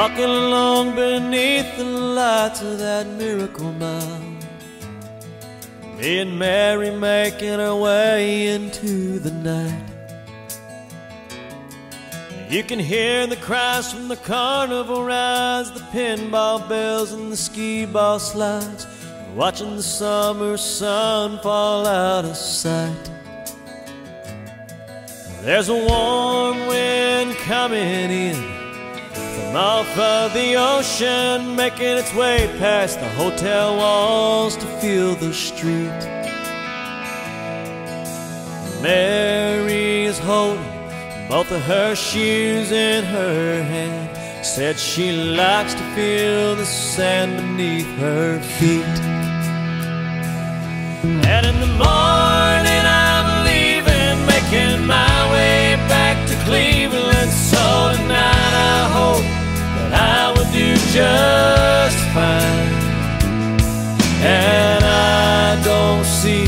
Walking along beneath the lights of that miracle mile. Me and Mary making our way into the night. You can hear the cries from the carnival rides, the pinball bells and the skee ball slides, watching the summer sun fall out of sight. There's a warm wind coming in off of the ocean, making its way past the hotel walls to feel the street. Mary is holding both of her shoes in her hand. Said she likes to feel the sand beneath her feet. And in the morning I'm don't see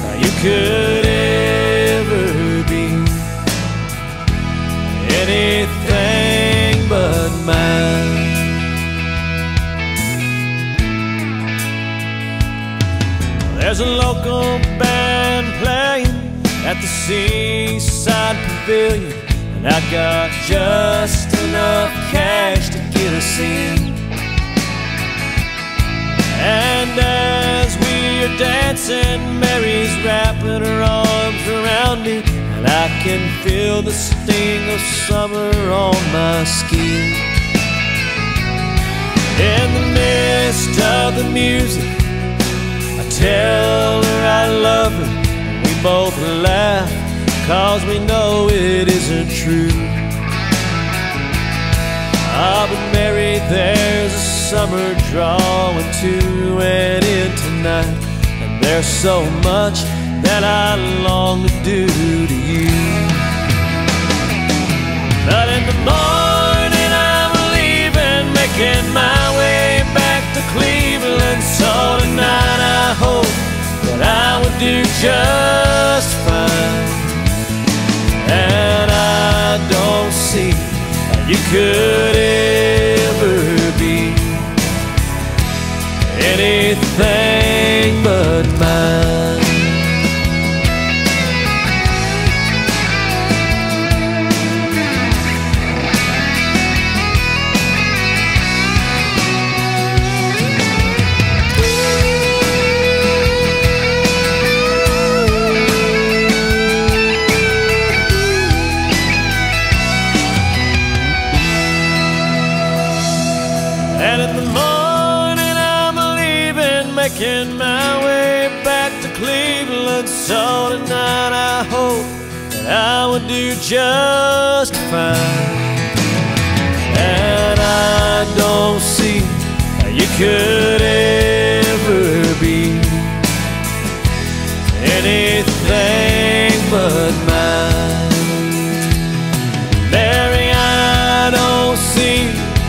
how you could ever be anything but mine. There's a local band playing at the Seaside Pavilion, and I got just enough cash to get us in. And uh, as we are dancing, Mary's wrapping her arms around me, and I can feel the sting of summer on my skin. In the midst of the music, I tell her I love her, we both laugh, cause we know it isn't true. Ah, but Mary, there's a summer drawing to an end tonight, there's so much that I long to do to you. But in the morning I'm leaving, making my way back to Cleveland. So tonight I hope that I would do just fine. And I don't see how you could making my way back to Cleveland. So tonight I hope that I would do just fine. And I don't see how you could ever be anything but mine. Mary, I don't see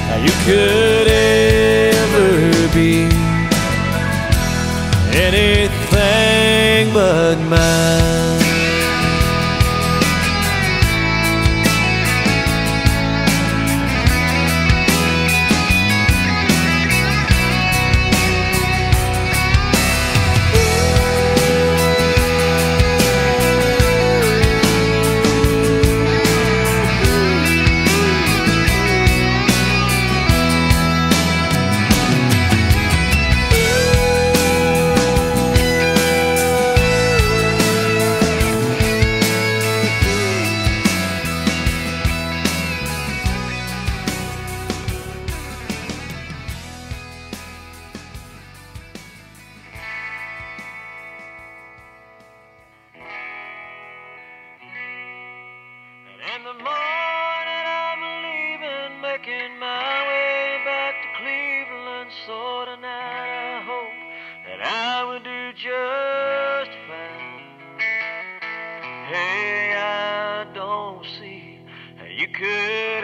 how you could anything the morning I'm leaving, making my way back to Cleveland. So tonight I hope that I will do just fine. Hey, I don't see how you could